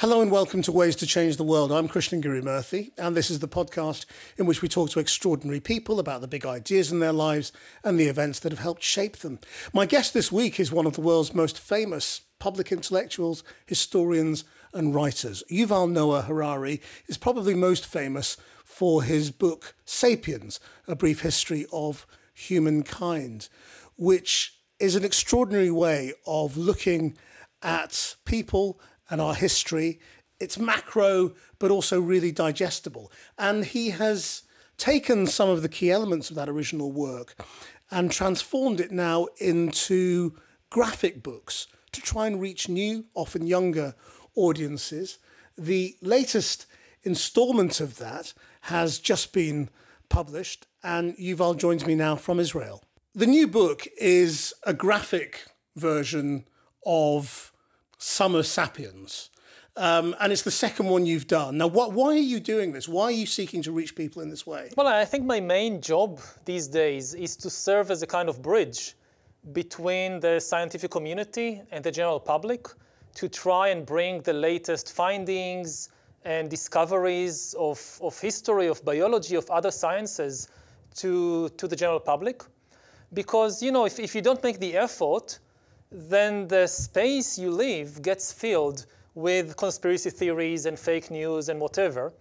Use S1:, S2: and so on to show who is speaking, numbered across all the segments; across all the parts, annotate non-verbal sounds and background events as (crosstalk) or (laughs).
S1: Hello and welcome to Ways to Change the World. I'm Krishnan Guru Murthy, and this is the podcast in which we talk to extraordinary people about the big ideas in their lives and the events that have helped shape them. My guest this week is one of the world's most famous public intellectuals, historians, and writers. Yuval Noah Harari is probably most famous for his book Sapiens, A Brief History of Humankind, which is an extraordinary way of looking at people and our history. It's macro, but also really digestible. And he has taken some of the key elements of that original work and transformed it now into graphic books to try and reach new, often younger audiences. The latest installment of that has just been published, and Yuval joins me now from Israel. The new book is a graphic version of Summer Sapiens. Um, and it's the second one you've done. Now, what, why are you doing this? Why are you seeking to reach people in this way?
S2: Well, I think my main job these days is to serve as a kind of bridge between the scientific community and the general public to try and bring the latest findings and discoveries of, of history, of biology, of other sciences to, to the general public. Because, you know, if, if you don't make the effort, then the space you live gets filled with conspiracy theories and fake news and whatever.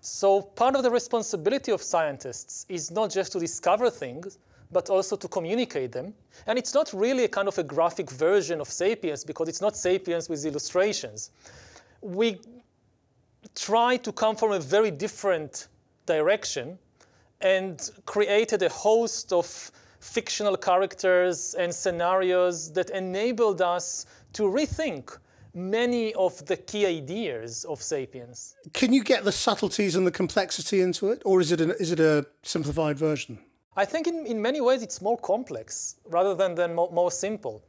S2: So part of the responsibility of scientists is not just to discover things, but also to communicate them. And it's not really a kind of a graphic version of Sapiens because it's not Sapiens with illustrations. We try to come from a very different direction and created a host of fictional characters and scenarios that enabled us to rethink many of the key ideas of Sapiens.
S1: Can you get the subtleties and the complexity into it, or is it, is it a simplified version?
S2: I think in, in many ways it's more complex rather than, than more, more simple.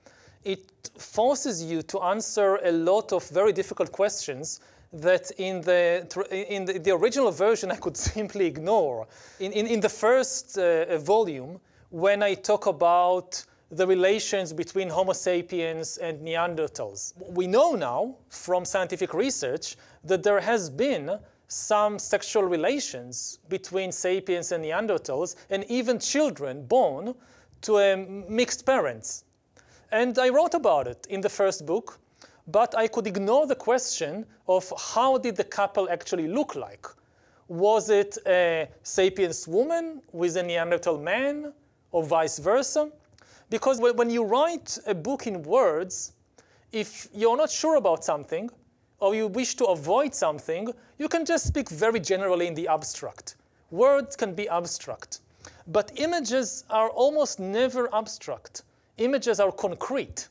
S2: It forces you to answer a lot of very difficult questions that in the, in the, the original version I could (laughs) simply ignore. In, in, in the first uh, volume, when I talk about the relations between Homo sapiens and Neanderthals. We know now from scientific research that there has been some sexual relations between sapiens and Neanderthals, and even children born to um, mixed parents. And I wrote about it in the first book, but I could ignore the question of how did the couple actually look like? Was it a sapiens woman with a Neanderthal man? Or vice versa. Because when you write a book in words, if you're not sure about something, or you wish to avoid something, you can just speak very generally in the abstract. Words can be abstract. But images are almost never abstract. Images are concrete.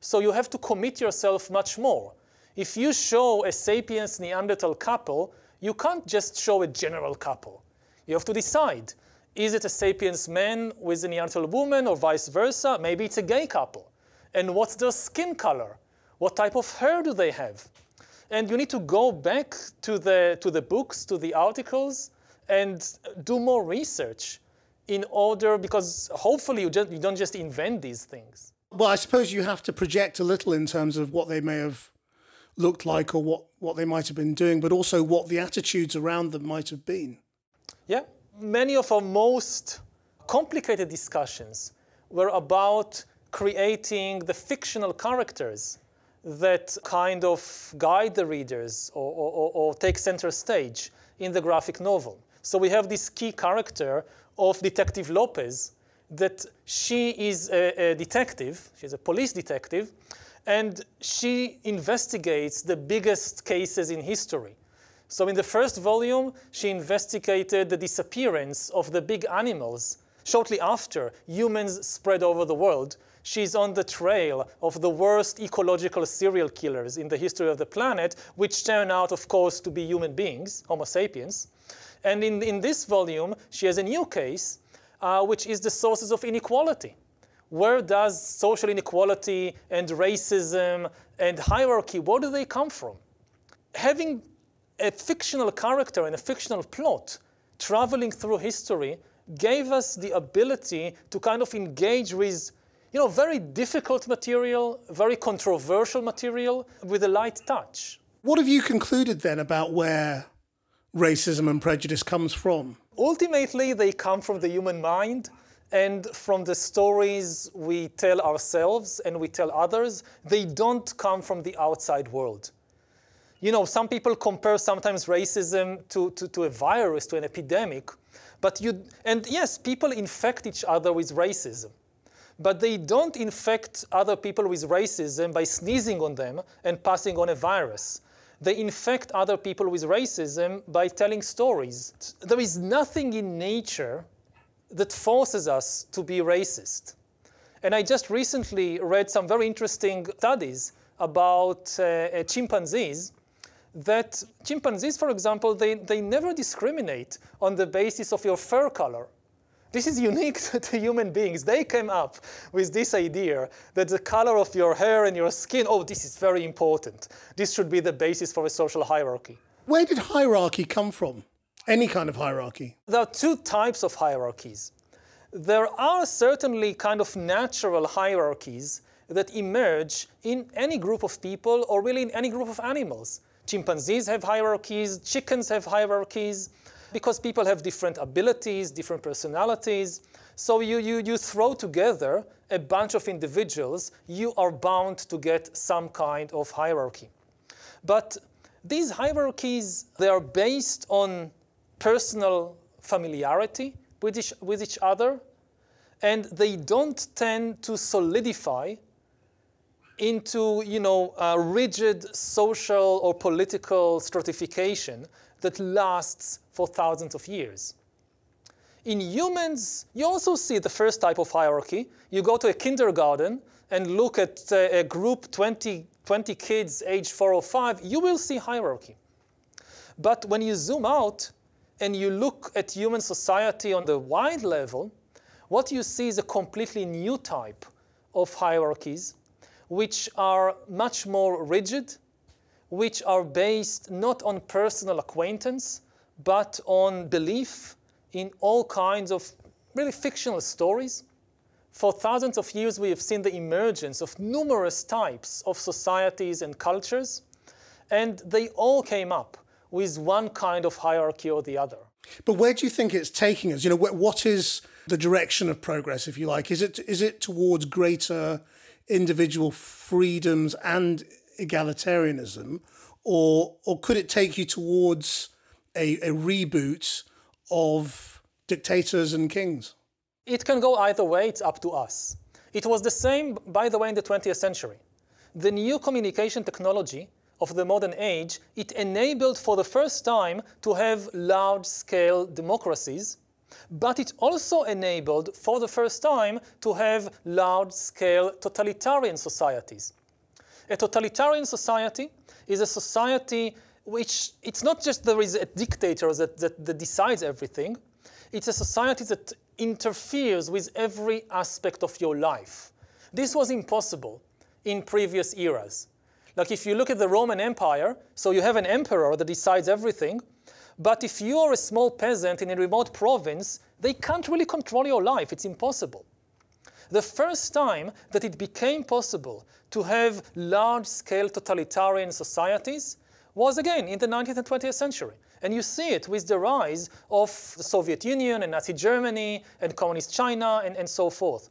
S2: So you have to commit yourself much more. If you show a sapiens Neanderthal couple, you can't just show a general couple. You have to decide is it a sapiens man with a Neanderthal woman or vice versa? Maybe it's a gay couple. And what's their skin color? What type of hair do they have? And you need to go back to the, to the books, to the articles, and do more research in order, because hopefully you, just, you don't just invent these things.
S1: Well, I suppose you have to project a little in terms of what they may have looked like or what, what they might have been doing, but also what the attitudes around them might have been.
S2: Yeah, many of our most complicated discussions were about creating the fictional characters that kind of guide the readers or, or, or, take center stage in the graphic novel. So we have this key character of Detective Lopez that she is a, a detective, she's a police detective, and she investigates the biggest cases in history. So in the first volume, she investigated the disappearance of the big animals. Shortly after, humans spread over the world. She's on the trail of the worst ecological serial killers in the history of the planet, which turn out, of course, to be human beings, Homo sapiens. And in, in this volume, she has a new case, uh, which is the sources of inequality. Where does social inequality and racism and hierarchy, where do they come from? Having a fictional character and a fictional plot traveling through history gave us the ability to kind of engage with you know, very difficult material, very controversial material with a light touch.
S1: What have you concluded then about where racism and prejudice comes from?
S2: Ultimately, they come from the human mind and from the stories we tell ourselves and we tell others. They don't come from the outside world. You know, some people compare sometimes racism to, to, to a virus, to an epidemic. But you, and yes, people infect each other with racism. But they don't infect other people with racism by sneezing on them and passing on a virus they infect other people with racism by telling stories. There is nothing in nature that forces us to be racist. And I just recently read some very interesting studies about uh, chimpanzees that chimpanzees, for example, they, they never discriminate on the basis of your fur color. This is unique (laughs) to human beings. They came up with this idea that the color of your hair and your skin, oh, this is very important. This should be the basis for a social hierarchy.
S1: Where did hierarchy come from? Any kind of hierarchy?
S2: There are two types of hierarchies. There are certainly kind of natural hierarchies that emerge in any group of people or really in any group of animals. Chimpanzees have hierarchies, chickens have hierarchies, because people have different abilities, different personalities. So you, you, you throw together a bunch of individuals, you are bound to get some kind of hierarchy. But these hierarchies, they are based on personal familiarity with each, with each other, and they don't tend to solidify into you know, a rigid social or political stratification that lasts for thousands of years. In humans, you also see the first type of hierarchy. You go to a kindergarten and look at uh, a group 20, 20 kids age 4 or 5, you will see hierarchy. But when you zoom out and you look at human society on the wide level, what you see is a completely new type of hierarchies, which are much more rigid, which are based not on personal acquaintance, but on belief in all kinds of really fictional stories. For thousands of years, we have seen the emergence of numerous types of societies and cultures, and they all came up with one kind of hierarchy or the other.
S1: But where do you think it's taking us? You know, what is the direction of progress, if you like? Is it is it towards greater individual freedoms and egalitarianism, or or could it take you towards a, a reboot of dictators and kings?
S2: It can go either way, it's up to us. It was the same, by the way, in the 20th century. The new communication technology of the modern age, it enabled for the first time to have large-scale democracies, but it also enabled for the first time to have large-scale totalitarian societies. A totalitarian society is a society which it's not just there is a dictator that, that, that decides everything, it's a society that interferes with every aspect of your life. This was impossible in previous eras. Like if you look at the Roman Empire, so you have an emperor that decides everything, but if you are a small peasant in a remote province, they can't really control your life. It's impossible. The first time that it became possible to have large-scale totalitarian societies was again in the 19th and 20th century. And you see it with the rise of the Soviet Union and Nazi Germany and Communist China and, and so forth.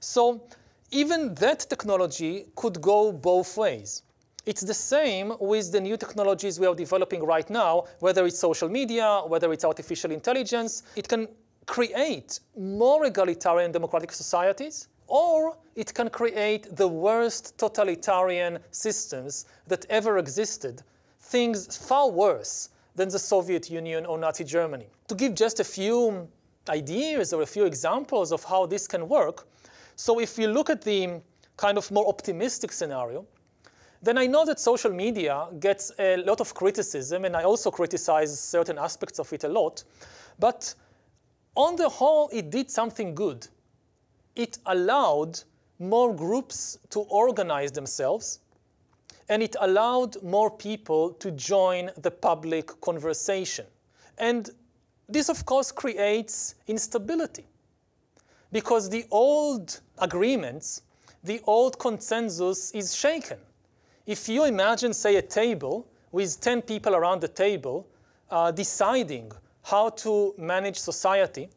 S2: So even that technology could go both ways. It's the same with the new technologies we are developing right now, whether it's social media, whether it's artificial intelligence. It can create more egalitarian democratic societies, or it can create the worst totalitarian systems that ever existed things far worse than the Soviet Union or Nazi Germany. To give just a few ideas or a few examples of how this can work, so if you look at the kind of more optimistic scenario, then I know that social media gets a lot of criticism, and I also criticize certain aspects of it a lot. But on the whole, it did something good. It allowed more groups to organize themselves and it allowed more people to join the public conversation. And this, of course, creates instability because the old agreements, the old consensus is shaken. If you imagine, say, a table with 10 people around the table uh, deciding how to manage society,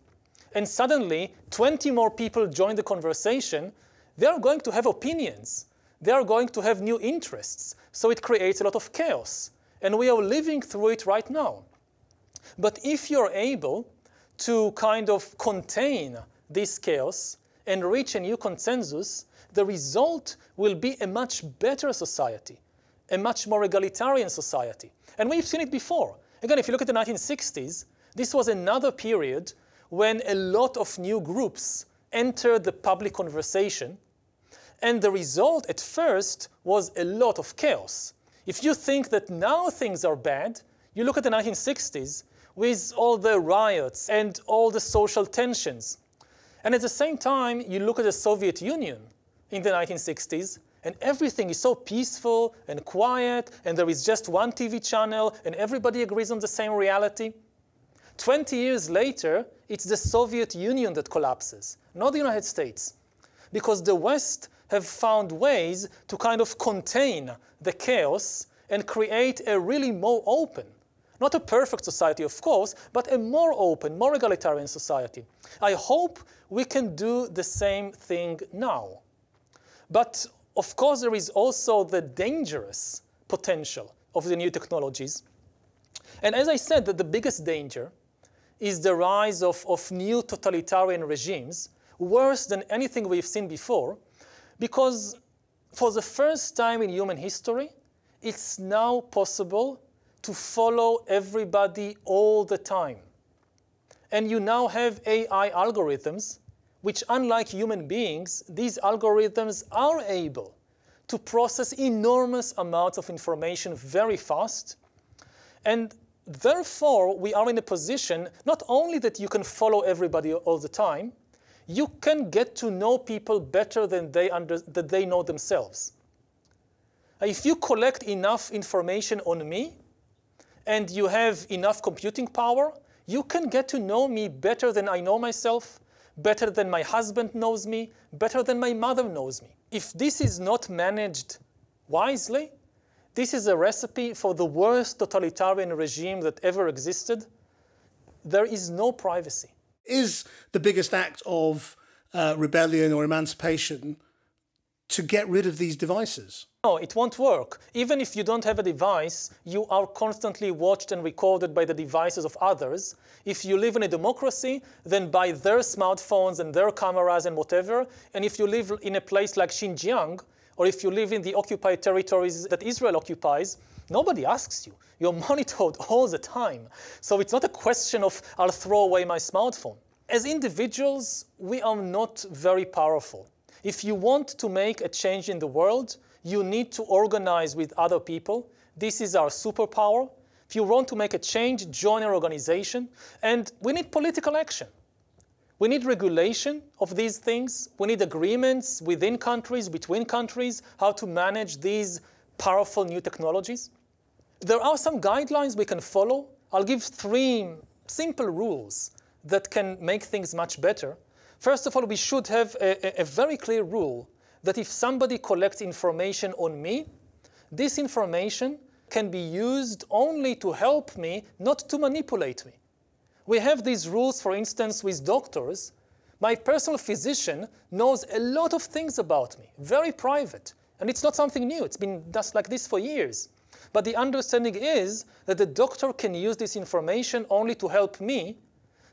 S2: and suddenly 20 more people join the conversation, they are going to have opinions. They are going to have new interests. So it creates a lot of chaos. And we are living through it right now. But if you're able to kind of contain this chaos and reach a new consensus, the result will be a much better society, a much more egalitarian society. And we've seen it before. Again, if you look at the 1960s, this was another period when a lot of new groups entered the public conversation. And the result at first was a lot of chaos. If you think that now things are bad, you look at the 1960s with all the riots and all the social tensions. And at the same time, you look at the Soviet Union in the 1960s, and everything is so peaceful and quiet, and there is just one TV channel, and everybody agrees on the same reality. 20 years later, it's the Soviet Union that collapses, not the United States, because the West have found ways to kind of contain the chaos and create a really more open, not a perfect society, of course, but a more open, more egalitarian society. I hope we can do the same thing now. But of course, there is also the dangerous potential of the new technologies. And as I said, that the biggest danger is the rise of, of new totalitarian regimes, worse than anything we've seen before, because for the first time in human history, it's now possible to follow everybody all the time. And you now have AI algorithms, which, unlike human beings, these algorithms are able to process enormous amounts of information very fast. And therefore, we are in a position not only that you can follow everybody all the time, you can get to know people better than they, under, than they know themselves. Uh, if you collect enough information on me and you have enough computing power, you can get to know me better than I know myself, better than my husband knows me, better than my mother knows me. If this is not managed wisely, this is a recipe for the worst totalitarian regime that ever existed. There is no privacy.
S1: Is the biggest act of uh, rebellion or emancipation to get rid of these devices?
S2: No, it won't work. Even if you don't have a device, you are constantly watched and recorded by the devices of others. If you live in a democracy, then by their smartphones and their cameras and whatever. And if you live in a place like Xinjiang, or if you live in the occupied territories that Israel occupies, nobody asks you. You're monitored (laughs) all the time. So it's not a question of I'll throw away my smartphone. As individuals, we are not very powerful. If you want to make a change in the world, you need to organize with other people. This is our superpower. If you want to make a change, join our organization. And we need political action. We need regulation of these things. We need agreements within countries, between countries, how to manage these powerful new technologies. There are some guidelines we can follow. I'll give three simple rules that can make things much better. First of all, we should have a, a, very clear rule that if somebody collects information on me, this information can be used only to help me, not to manipulate me. We have these rules, for instance, with doctors. My personal physician knows a lot of things about me, very private. And it's not something new, it's been just like this for years. But the understanding is that the doctor can use this information only to help me,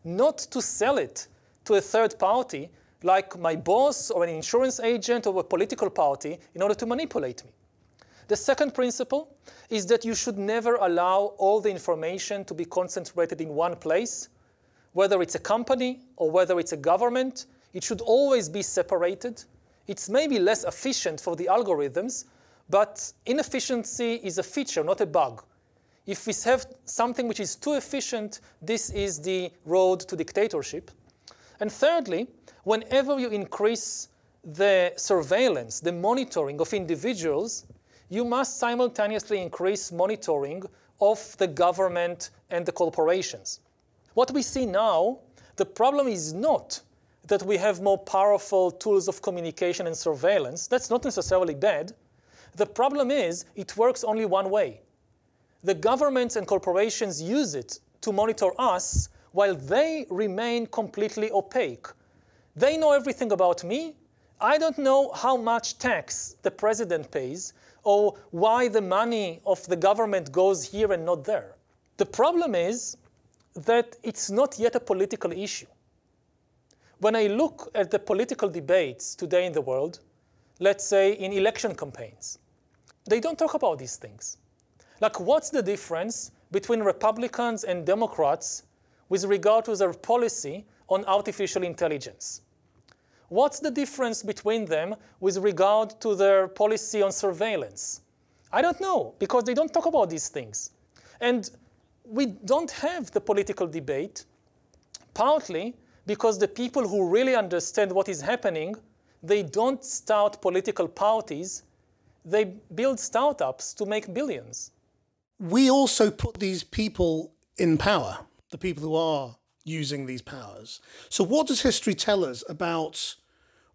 S2: not to sell it to a third party like my boss or an insurance agent or a political party in order to manipulate me. The second principle is that you should never allow all the information to be concentrated in one place. Whether it's a company or whether it's a government, it should always be separated. It's maybe less efficient for the algorithms, but inefficiency is a feature, not a bug. If we have something which is too efficient, this is the road to dictatorship. And thirdly, whenever you increase the surveillance, the monitoring of individuals, you must simultaneously increase monitoring of the government and the corporations. What we see now, the problem is not that we have more powerful tools of communication and surveillance. That's not necessarily bad. The problem is it works only one way. the governments and corporations use it to monitor us while they remain completely opaque. They know everything about me. I don't know how much tax the president pays or why the money of the government goes here and not there. The problem is that it's not yet a political issue. When I look at the political debates today in the world, let's say in election campaigns, they don't talk about these things. Like, what's the difference between Republicans and Democrats with regard to their policy on artificial intelligence? What's the difference between them with regard to their policy on surveillance? I don't know, because they don't talk about these things. And we don't have the political debate, partly because the people who really understand what is happening, they don't start political parties, they build startups to make billions.
S1: We also put these people in power, the people who are using these powers. So, what does history tell us about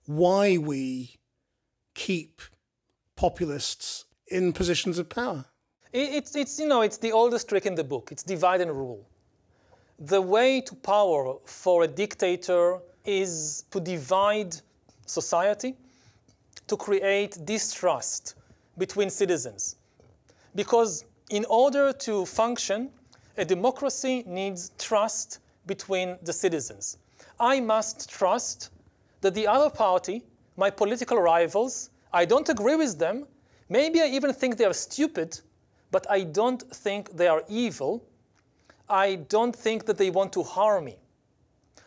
S1: why we keep populists in positions of power?
S2: It's, it's, you know, it's the oldest trick in the book. It's divide and rule. The way to power for a dictator is to divide society, to create distrust between citizens. Because in order to function, a democracy needs trust between the citizens. I must trust that the other party, my political rivals, I don't agree with them. Maybe I even think they are stupid, but I don't think they are evil. I don't think that they want to harm me.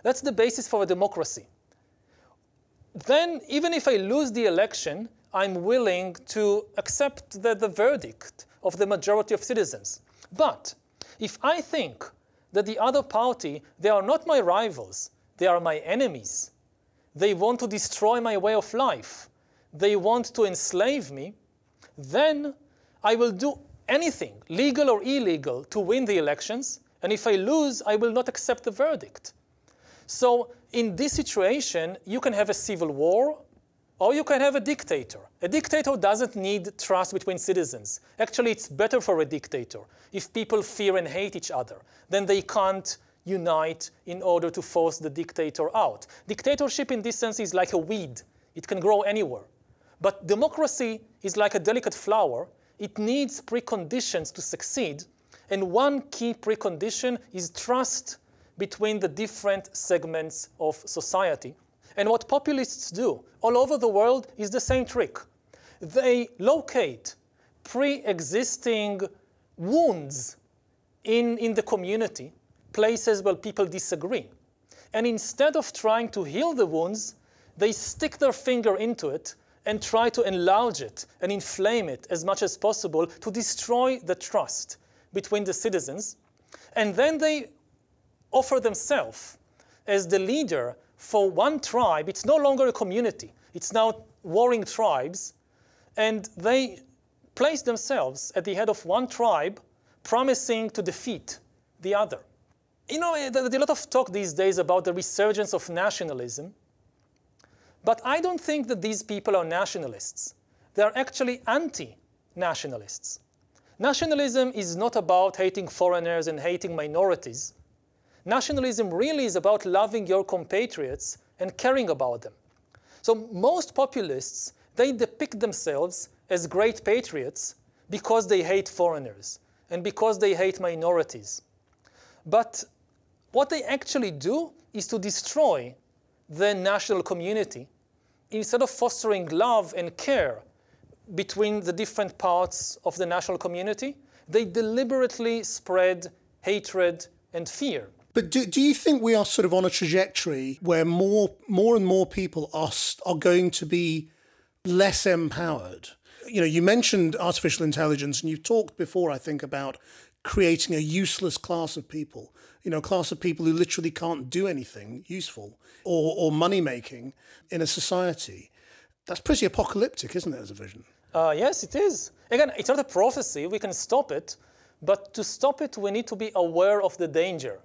S2: That's the basis for a democracy. Then, even if I lose the election, I'm willing to accept the, the verdict of the majority of citizens. But if I think that the other party, they are not my rivals, they are my enemies, they want to destroy my way of life, they want to enslave me, then I will do anything, legal or illegal, to win the elections. And if I lose, I will not accept the verdict. So, in this situation, you can have a civil war or you can have a dictator. A dictator doesn't need trust between citizens. Actually, it's better for a dictator. If people fear and hate each other, then they can't unite in order to force the dictator out. Dictatorship, in this sense, is like a weed, it can grow anywhere. But democracy is like a delicate flower, it needs preconditions to succeed. And one key precondition is trust between the different segments of society. And what populists do all over the world is the same trick. They locate pre existing wounds in, in the community, places where people disagree. And instead of trying to heal the wounds, they stick their finger into it and try to enlarge it and inflame it as much as possible to destroy the trust between the citizens. And then they offer themselves as the leader for one tribe. It's no longer a community, it's now warring tribes. And they place themselves at the head of one tribe, promising to defeat the other. You know, there's a lot of talk these days about the resurgence of nationalism. But I don't think that these people are nationalists. They're actually anti nationalists. Nationalism is not about hating foreigners and hating minorities. Nationalism really is about loving your compatriots and caring about them. So most populists, they depict themselves as great patriots because they hate foreigners and because they hate minorities. But what they actually do is to destroy the national community instead of fostering love and care between the different parts of the national community, they deliberately spread hatred and fear.
S1: But do, do you think we are sort of on a trajectory where more more and more people are are going to be less empowered? You know, you mentioned artificial intelligence, and you've talked before, I think, about creating a useless class of people you know, a class of people who literally can't do anything useful or, or money making in a society. That's pretty apocalyptic, isn't it, as a vision?
S2: Uh, yes, it is. Again, it's not a prophecy. We can stop it. But to stop it, we need to be aware of the danger.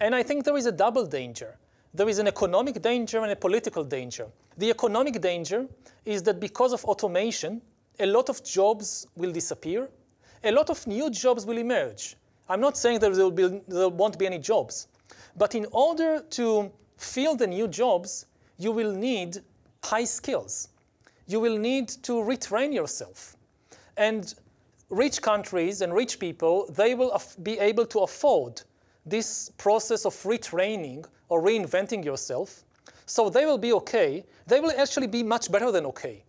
S2: And I think there is a double danger. There is an economic danger and a political danger. The economic danger is that because of automation, a lot of jobs will disappear a lot of new jobs will emerge. I'm not saying that there, be, there won't be any jobs, but in order to fill the new jobs, you will need high skills. You will need to retrain yourself. And rich countries and rich people, they will be able to afford this process of retraining or reinventing yourself. So they will be okay. They will actually be much better than okay.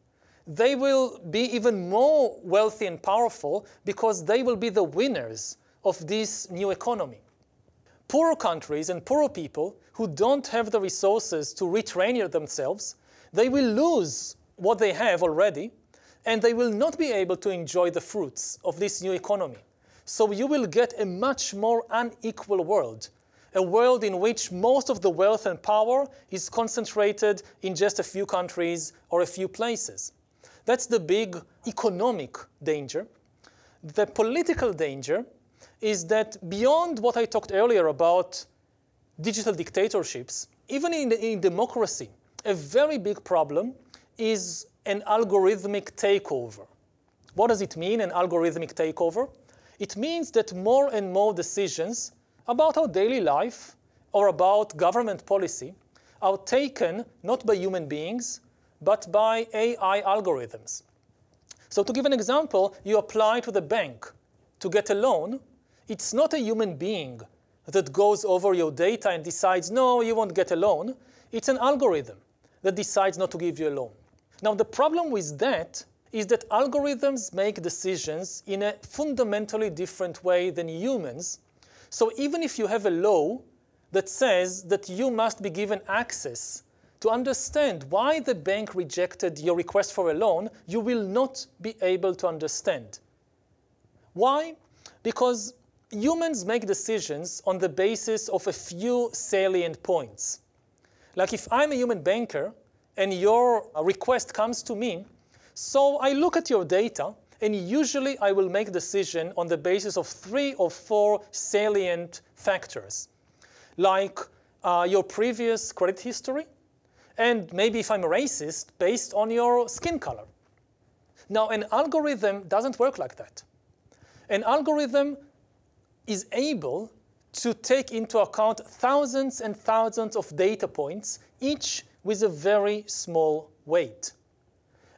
S2: They will be even more wealthy and powerful because they will be the winners of this new economy. Poorer countries and poorer people who don't have the resources to retrain themselves, they will lose what they have already and they will not be able to enjoy the fruits of this new economy. So you will get a much more unequal world, a world in which most of the wealth and power is concentrated in just a few countries or a few places. That's the big economic danger. The political danger is that beyond what I talked earlier about digital dictatorships, even in, in democracy, a very big problem is an algorithmic takeover. What does it mean, an algorithmic takeover? It means that more and more decisions about our daily life or about government policy are taken not by human beings, but by AI algorithms. So to give an example, you apply to the bank to get a loan. It's not a human being that goes over your data and decides, no, you won't get a loan. It's an algorithm that decides not to give you a loan. Now, the problem with that is that algorithms make decisions in a fundamentally different way than humans. So even if you have a law that says that you must be given access to understand why the bank rejected your request for a loan, you will not be able to understand. Why? Because humans make decisions on the basis of a few salient points. Like if I'm a human banker and your request comes to me, so I look at your data and usually I will make decision on the basis of three or four salient factors, like uh, your previous credit history, and maybe if I'm a racist, based on your skin color. Now, an algorithm doesn't work like that. An algorithm is able to take into account thousands and thousands of data points, each with a very small weight.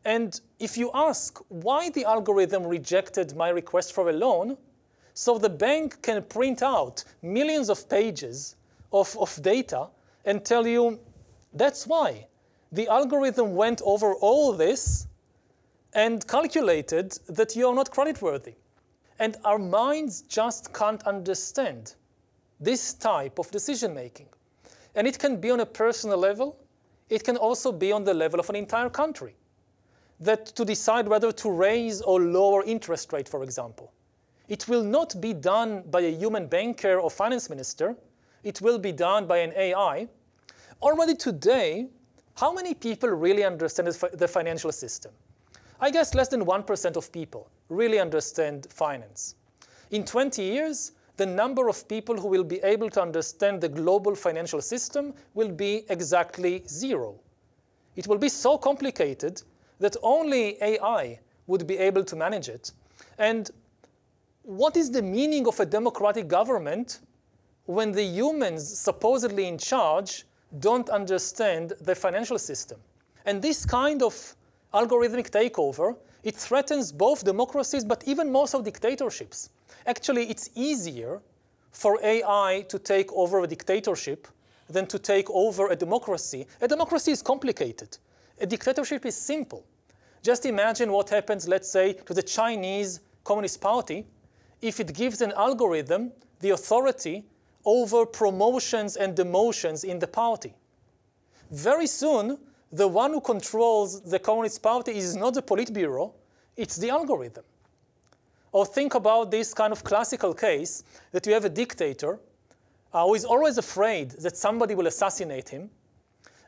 S2: And if you ask why the algorithm rejected my request for a loan, so the bank can print out millions of pages of, of data and tell you that's why. The algorithm went over all this and calculated that you're not creditworthy. And our minds just can't understand this type of decision making. And it can be on a personal level, it can also be on the level of an entire country. That to decide whether to raise or lower interest rate, for example. It will not be done by a human banker or finance minister. It will be done by an AI. Already today, how many people really understand the financial system? I guess less than 1% of people really understand finance. In 20 years, the number of people who will be able to understand the global financial system will be exactly zero. It will be so complicated that only AI would be able to manage it. And what is the meaning of a democratic government when the humans supposedly in charge don't understand the financial system? And this kind of algorithmic takeover, it threatens both democracies, but even more so dictatorships. Actually, it's easier for AI to take over a dictatorship than to take over a democracy. A democracy is complicated. A dictatorship is simple. Just imagine what happens, let's say, to the Chinese Communist Party if it gives an algorithm the authority over promotions and demotions in the party. Very soon, the one who controls the Communist Party is not the Politburo, it's the algorithm. Or think about this kind of classical case that you have a dictator uh, who is always afraid that somebody will assassinate him,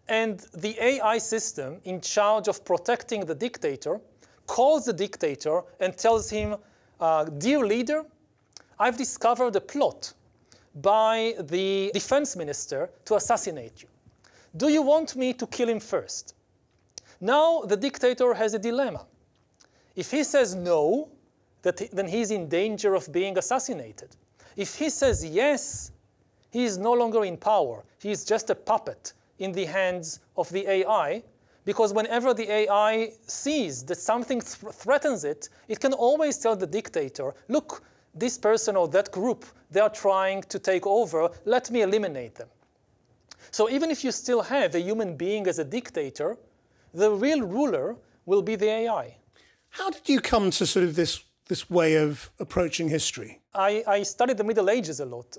S2: and the AI system in charge of protecting the dictator calls the dictator and tells him, uh, Dear leader, I've discovered a plot by the defense minister to assassinate you. Do you want me to kill him first? Now the dictator has a dilemma. If he says no, he, then he's in danger of being assassinated. If he says yes, he is no longer in power. He is just a puppet in the hands of the AI, because whenever the AI sees that something th- threatens it, it can always tell the dictator, look, this person or that group, they are trying to take over, let me eliminate them. So even if you still have a human being as a dictator, the real ruler will be the AI.
S1: How did you come to sort of this, this way of approaching history?
S2: I, I studied the Middle Ages a lot.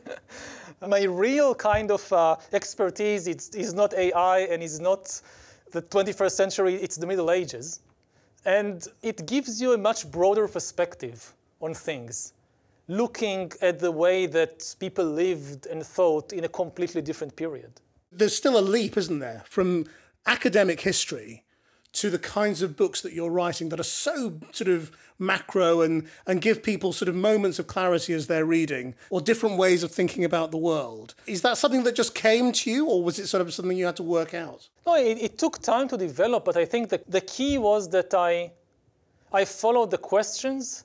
S2: (laughs) My real kind of uh, expertise is, is not AI and is not the 21st century, it's the Middle Ages. And it gives you a much broader perspective on things, looking at the way that people lived and thought in a completely different period.
S1: There's still a leap, isn't there, from academic history to the kinds of books that you're writing that are so sort of macro and, and give people sort of moments of clarity as they're reading or different ways of thinking about the world. Is that something that just came to you or was it sort of something you had to work out?
S2: No, it, it took time to develop, but I think the, the key was that I, I followed the questions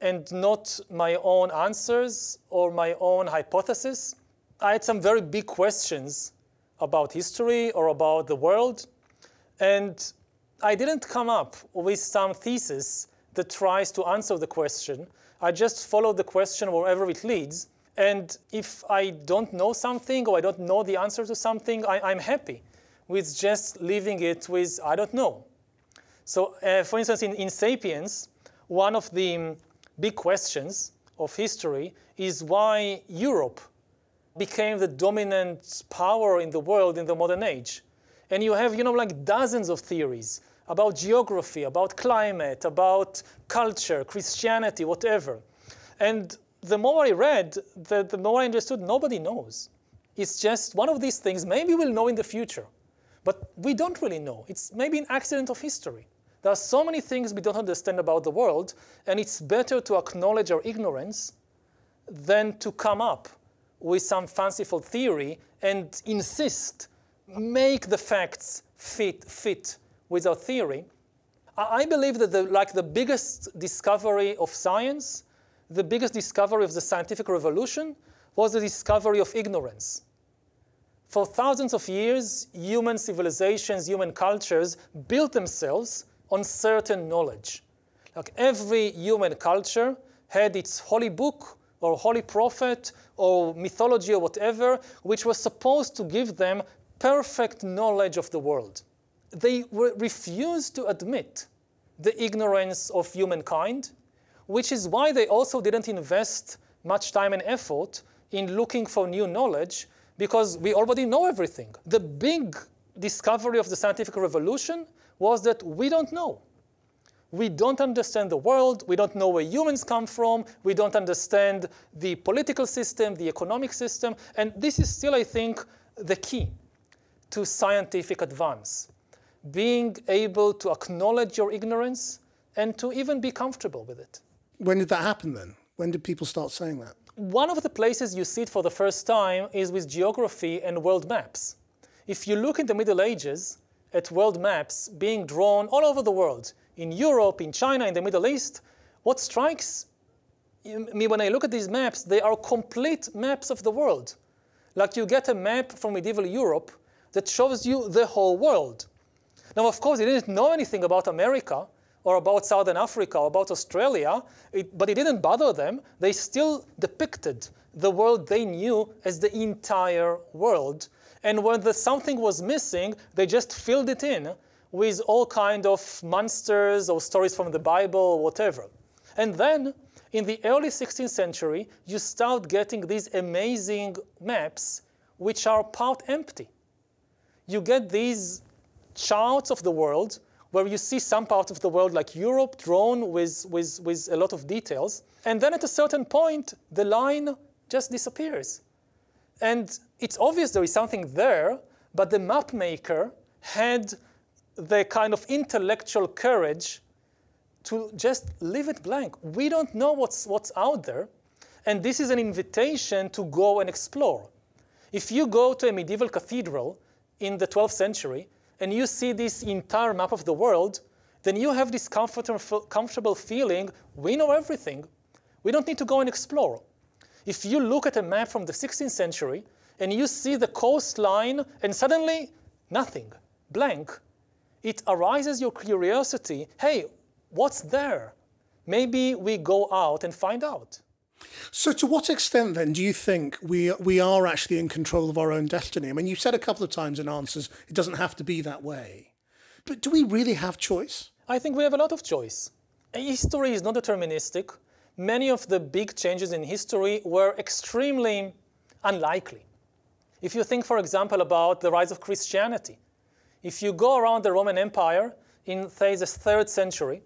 S2: and not my own answers or my own hypothesis. I had some very big questions about history or about the world. And I didn't come up with some thesis that tries to answer the question. I just follow the question wherever it leads. And if I don't know something or I don't know the answer to something, I, am happy with just leaving it with I don't know. So, uh, for instance, in, in Sapiens, one of the big questions of history is why Europe became the dominant power in the world in the modern age. And you have, you know, like dozens of theories about geography, about climate, about culture, Christianity, whatever. And the more I read, the, the more I understood nobody knows. It's just one of these things, maybe we'll know in the future, but we don't really know. It's maybe an accident of history. There are so many things we don't understand about the world, and it's better to acknowledge our ignorance than to come up with some fanciful theory and insist, make the facts fit, fit with our theory. I believe that the, like the biggest discovery of science, the biggest discovery of the scientific revolution was the discovery of ignorance. For thousands of years, human civilizations, human cultures built themselves on certain knowledge. Like every human culture had its holy book or holy prophet or mythology or whatever, which was supposed to give them perfect knowledge of the world. They refused to admit the ignorance of humankind, which is why they also didn't invest much time and effort in looking for new knowledge because we already know everything. The big discovery of the scientific revolution was that we don't know. We don't understand the world, we don't know where humans come from, we don't understand the political system, the economic system, and this is still, I think, the key to scientific advance. Being able to acknowledge your ignorance and to even be comfortable with it.
S1: When did that happen then? When did people start saying that?
S2: One of the places you see it for the first time is with geography and world maps. If you look in the Middle Ages, at world maps being drawn all over the world, in Europe, in China, in the Middle East, what strikes me when I look at these maps, they are complete maps of the world. Like you get a map from medieval Europe that shows you the whole world. Now, of course, they didn't know anything about America or about Southern Africa or about Australia, it, but it didn't bother them. They still depicted the world they knew as the entire world and when the something was missing, they just filled it in with all kind of monsters or stories from the Bible or whatever. And then in the early 16th century, you start getting these amazing maps which are part empty. You get these charts of the world where you see some parts of the world like Europe drawn with, with, with a lot of details. And then at a certain point, the line just disappears. And it's obvious there is something there, but the map maker had the kind of intellectual courage to just leave it blank. We don't know what's, what's out there, and this is an invitation to go and explore. If you go to a medieval cathedral in the 12th century and you see this entire map of the world, then you have this comfortable feeling we know everything. We don't need to go and explore. If you look at a map from the 16th century and you see the coastline and suddenly nothing, blank, it arises your curiosity hey, what's there? Maybe we go out and find out.
S1: So, to what extent then do you think we we are actually in control of our own destiny? I mean, you've said a couple of times in answers it doesn't have to be that way, but do we really have choice?
S2: I think we have a lot of choice. History is not deterministic. Many of the big changes in history were extremely unlikely. If you think, for example, about the rise of Christianity, if you go around the Roman Empire in, say, the third century,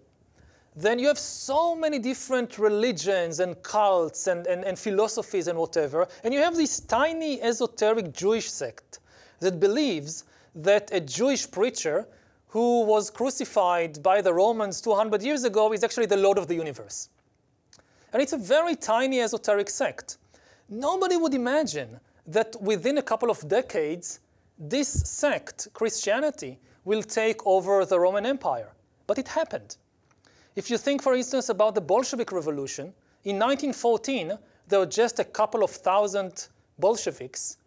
S2: then you have so many different religions and cults and, and, and philosophies and whatever, and you have this tiny esoteric Jewish sect that believes that a Jewish preacher who was crucified by the Romans 200 years ago is actually the Lord of the universe. And it's a very tiny esoteric sect. Nobody would imagine that within a couple of decades, this sect, Christianity, will take over the Roman Empire. But it happened. If you think, for instance, about the Bolshevik Revolution, in 1914, there were just a couple of thousand Bolsheviks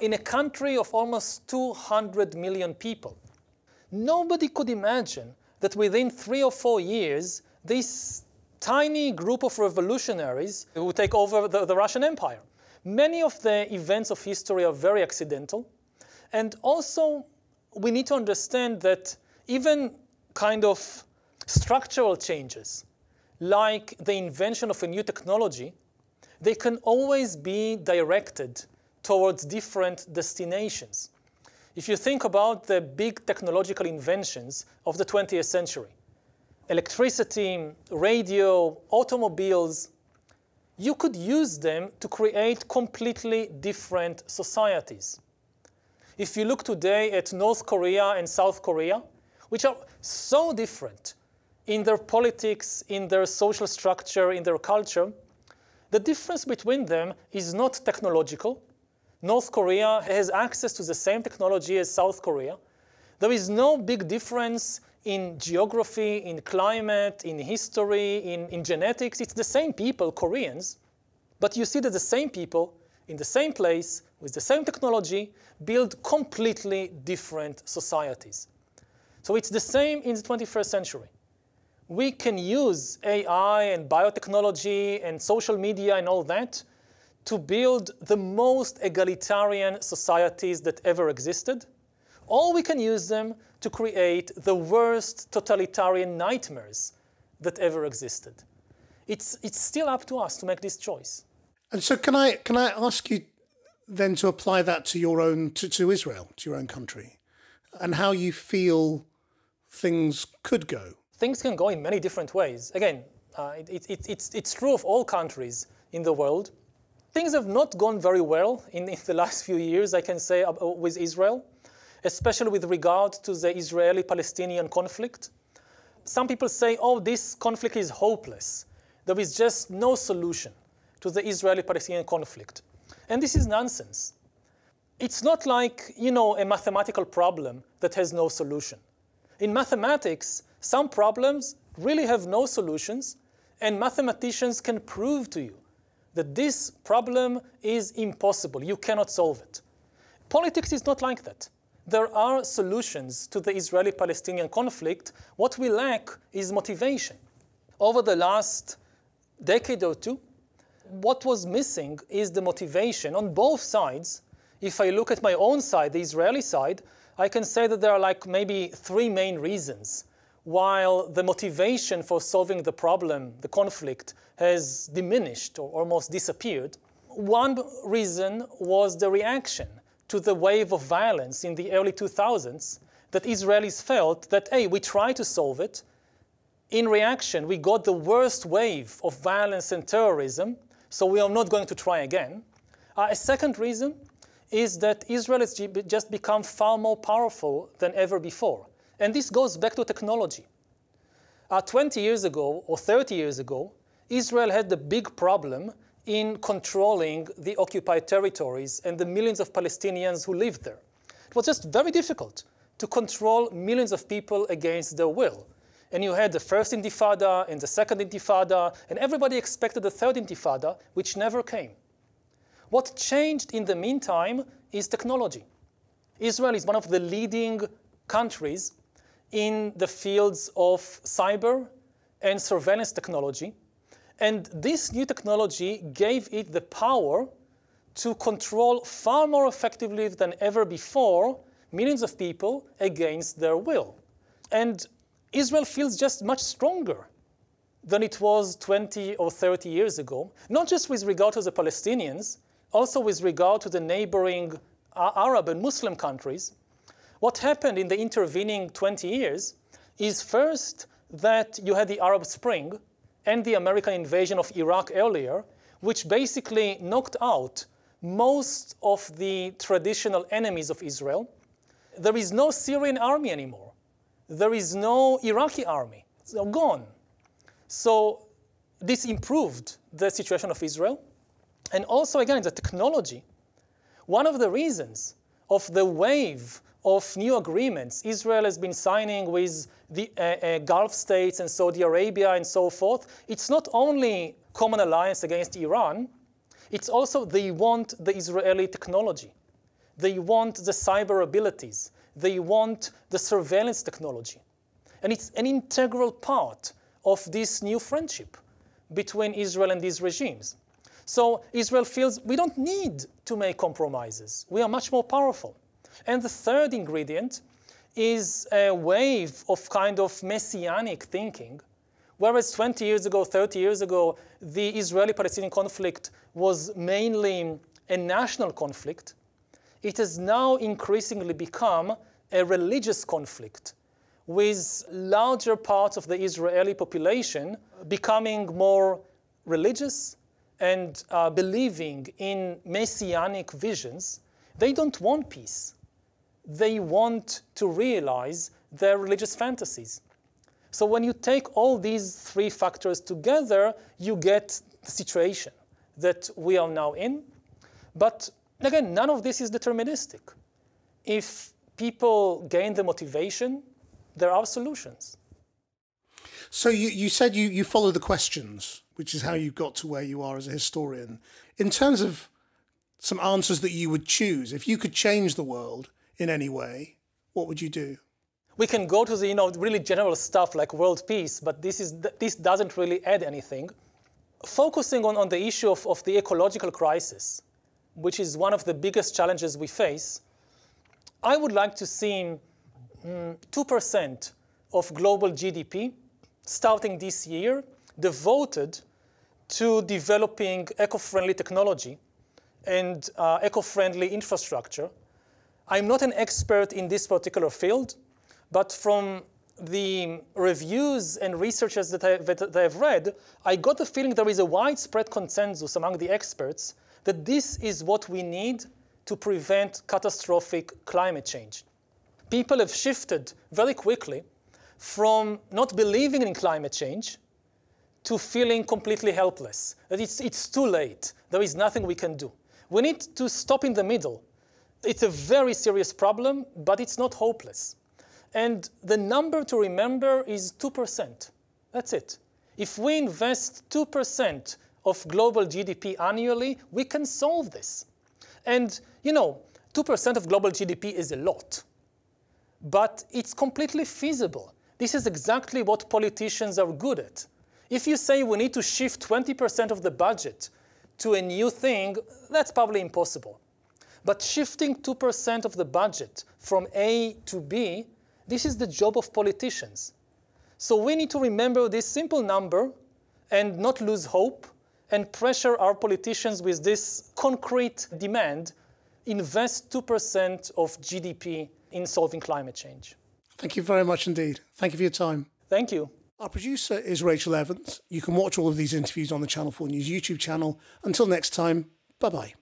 S2: in a country of almost 200 million people. Nobody could imagine that within three or four years, this tiny group of revolutionaries would take over the, the Russian Empire. Many of the events of history are very accidental. And also, we need to understand that even kind of structural changes, like the invention of a new technology, they can always be directed towards different destinations. If you think about the big technological inventions of the 20th century, electricity, radio, automobiles, you could use them to create completely different societies. If you look today at North Korea and South Korea, which are so different in their politics, in their social structure, in their culture, the difference between them is not technological. North Korea has access to the same technology as South Korea. There is no big difference in geography, in climate, in history, in, in genetics. It's the same people, Koreans, but you see that the same people in the same place with the same technology build completely different societies. So it's the same in the 21st century we can use AI and biotechnology and social media and all that to build the most egalitarian societies that ever existed, or we can use them to create the worst totalitarian nightmares that ever existed. It's, it's still up to us to make this choice.
S1: And so, can I, can I ask you then to apply that to your own, to, to Israel, to your own country, and how you feel things could go?
S2: Things can go in many different ways. Again, uh, it, it, it's, it's true of all countries in the world. Things have not gone very well in, in the (laughs) last few years, I can say, uh, with Israel, especially with regard to the Israeli Palestinian conflict. Some people say, oh, this conflict is hopeless. There is just no solution to the Israeli Palestinian conflict. And this is nonsense. It's not like, you know, a mathematical problem that has no solution. In mathematics, some problems really have no solutions, and mathematicians can prove to you that this problem is impossible. You cannot solve it. Politics is not like that. There are solutions to the Israeli Palestinian conflict. What we lack is motivation. Over the last decade or two, what was missing is the motivation on both sides. If I look at my own side, the Israeli side, I can say that there are like maybe three main reasons while the motivation for solving the problem, the conflict, has diminished or almost disappeared, one reason was the reaction to the wave of violence in the early 2000s that Israelis felt that, hey, we tried to solve it. In reaction, we got the worst wave of violence and terrorism, so we are not going to try again. Uh, a second reason is that Israel has just become far more powerful than ever before. And this goes back to technology. Uh, 20 years ago or 30 years ago, Israel had the big problem in controlling the occupied territories and the millions of Palestinians who lived there. It was just very difficult to control millions of people against their will. And you had the first intifada and the second intifada, and everybody expected the third intifada, which never came. What changed in the meantime is technology. Israel is one of the leading countries in the fields of cyber and surveillance technology. And this new technology gave it the power to control far more effectively than ever before millions of people against their will. And Israel feels just much stronger than it was 20 or 30 years ago, not just with regard to the Palestinians, also with regard to the neighboring Arab and Muslim countries. What happened in the intervening 20 years is first that you had the Arab Spring and the American invasion of Iraq earlier, which basically knocked out most of the traditional enemies of Israel. There is no Syrian army anymore. There is no Iraqi army. They're gone. So this improved the situation of Israel. And also, again, the technology. One of the reasons of the wave of new agreements Israel has been signing with the uh, uh, Gulf states and Saudi Arabia and so forth, it's not only common alliance against Iran, it's also they want the Israeli technology. They want the cyber abilities. They want the surveillance technology. And it's an integral part of this new friendship between Israel and these regimes. So Israel feels we don't need to make compromises. We are much more powerful. And the third ingredient is a wave of kind of messianic thinking. Whereas 20 years ago, 30 years ago, the Israeli Palestinian conflict was mainly a national conflict, it has now increasingly become a religious conflict with larger parts of the Israeli population becoming more religious and uh, believing in messianic visions. They don't want peace they want to realize their religious fantasies. So when you take all these three factors together, you get the situation that we are now in. But again, none of this is deterministic. If people gain the motivation, there are solutions.
S1: So you, you said you, you follow the questions, which is how you got to where you are as a historian. In terms of some answers that you would choose, if you could change the world, in any way, what would you do?
S2: We can go to the you know really general stuff like world peace, but this is this doesn't really add anything. Focusing on, on the issue of, of the ecological crisis, which is one of the biggest challenges we face, I would like to see mm, 2% of global GDP starting this year devoted to developing eco-friendly technology and uh, eco-friendly infrastructure I'm not an expert in this particular field, but from the reviews and researches that, I, that I've read, I got the feeling there is a widespread consensus among the experts that this is what we need to prevent catastrophic climate change. People have shifted very quickly from not believing in climate change to feeling completely helpless, that it's, it's too late, there is nothing we can do. We need to stop in the middle it's a very serious problem, but it's not hopeless. And the number to remember is 2%. That's it. If we invest 2% of global GDP annually, we can solve this. And, you know, 2% of global GDP is a lot, but it's completely feasible. This is exactly what politicians are good at. If you say we need to shift 20% of the budget to a new thing, that's probably impossible. But shifting 2% of the budget from A to B, this is the job of politicians. So we need to remember this simple number and not lose hope and pressure our politicians with this concrete demand invest 2% of GDP in solving climate change.
S1: Thank you very much indeed. Thank you for your time.
S2: Thank you.
S1: Our producer is Rachel Evans. You can watch all of these interviews on the Channel 4 News YouTube channel. Until next time, bye bye.